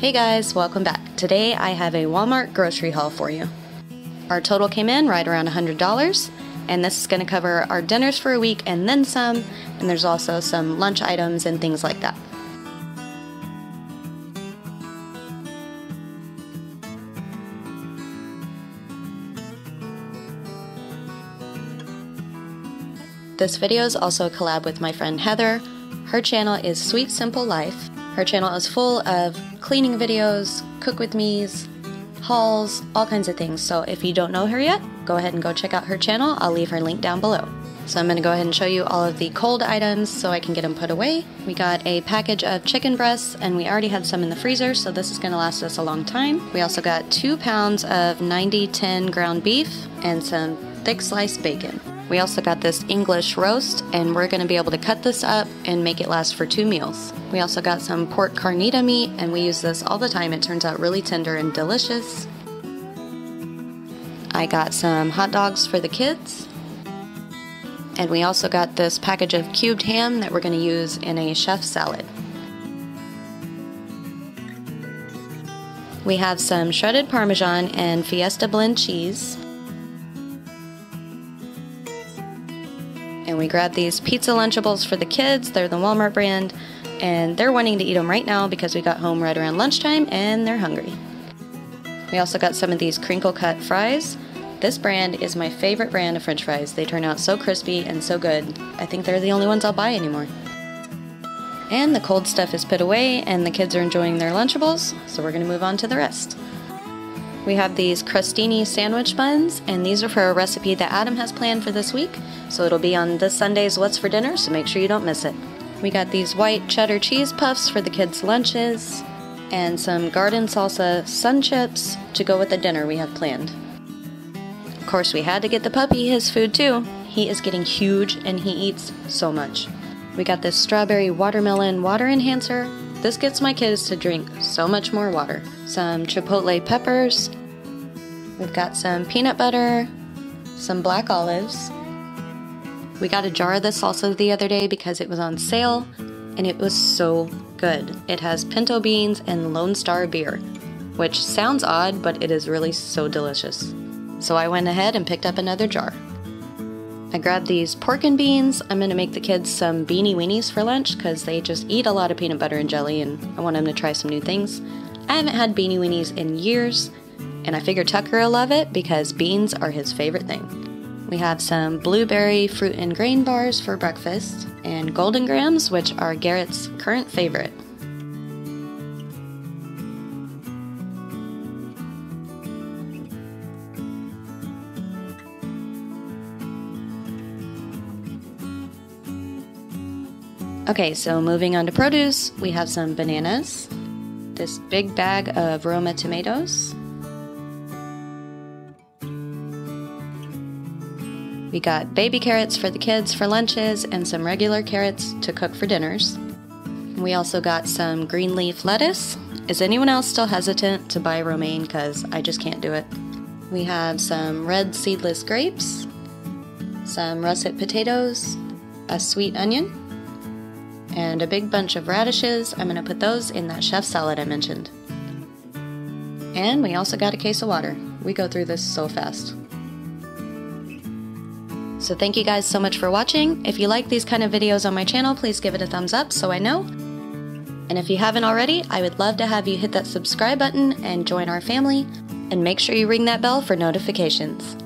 Hey guys, welcome back. Today I have a Walmart grocery haul for you. Our total came in right around $100, and this is going to cover our dinners for a week and then some, and there's also some lunch items and things like that. This video is also a collab with my friend Heather. Her channel is Sweet Simple Life, her channel is full of cleaning videos, cook with me's, hauls, all kinds of things. So if you don't know her yet, go ahead and go check out her channel. I'll leave her link down below. So I'm to go ahead and show you all of the cold items so I can get them put away. We got a package of chicken breasts and we already had some in the freezer, so this is to last us a long time. We also got two pounds of 90-10 ground beef and some thick sliced bacon. We also got this English roast, and we're going to be able to cut this up and make it last for two meals. We also got some pork carnita meat, and we use this all the time. It turns out really tender and delicious. I got some hot dogs for the kids. And we also got this package of cubed ham that we're going to use in a chef salad. We have some shredded Parmesan and Fiesta blend cheese. We grabbed these pizza Lunchables for the kids. They're the Walmart brand, and they're wanting to eat them right now because we got home right around lunchtime and they're hungry. We also got some of these crinkle cut fries. This brand is my favorite brand of french fries. They turn out so crispy and so good. I think they're the only ones I'll buy anymore. And the cold stuff is put away and the kids are enjoying their Lunchables, so we're going to move on to the rest. We have these crostini sandwich buns, and these are for a recipe that Adam has planned for this week, so it'll be on this Sunday's What's for Dinner, so make sure you don't miss it. We got these white cheddar cheese puffs for the kids' lunches, and some garden salsa sun chips to go with the dinner we have planned. Of course, we had to get the puppy his food too. He is getting huge and he eats so much. We got this strawberry watermelon water enhancer this gets my kids to drink so much more water. Some chipotle peppers. We've got some peanut butter, some black olives. We got a jar of this salsa the other day because it was on sale and it was so good. It has pinto beans and Lone Star beer, which sounds odd, but it is really so delicious. So I went ahead and picked up another jar. I grabbed these pork and beans. I'm to make the kids some beanie weenies for lunch because they just eat a lot of peanut butter and jelly and I want them to try some new things. I haven't had beanie weenies in years and I figure Tucker will love it because beans are his favorite thing. We have some blueberry fruit and grain bars for breakfast and Golden Grahams, which are Garrett's current favorite. Okay, so moving on to produce, we have some bananas, this big bag of Roma tomatoes. We got baby carrots for the kids for lunches and some regular carrots to cook for dinners. We also got some green leaf lettuce. Is anyone else still hesitant to buy romaine because I just can't do it? We have some red seedless grapes, some russet potatoes, a sweet onion, and a big bunch of radishes. I'm going to put those in that chef salad I mentioned. And we also got a case of water. We go through this so fast. So thank you guys so much for watching. If you like these kind of videos on my channel, please give it a thumbs up so I know. And if you haven't already, I would love to have you hit that subscribe button and join our family. And make sure you ring that bell for notifications.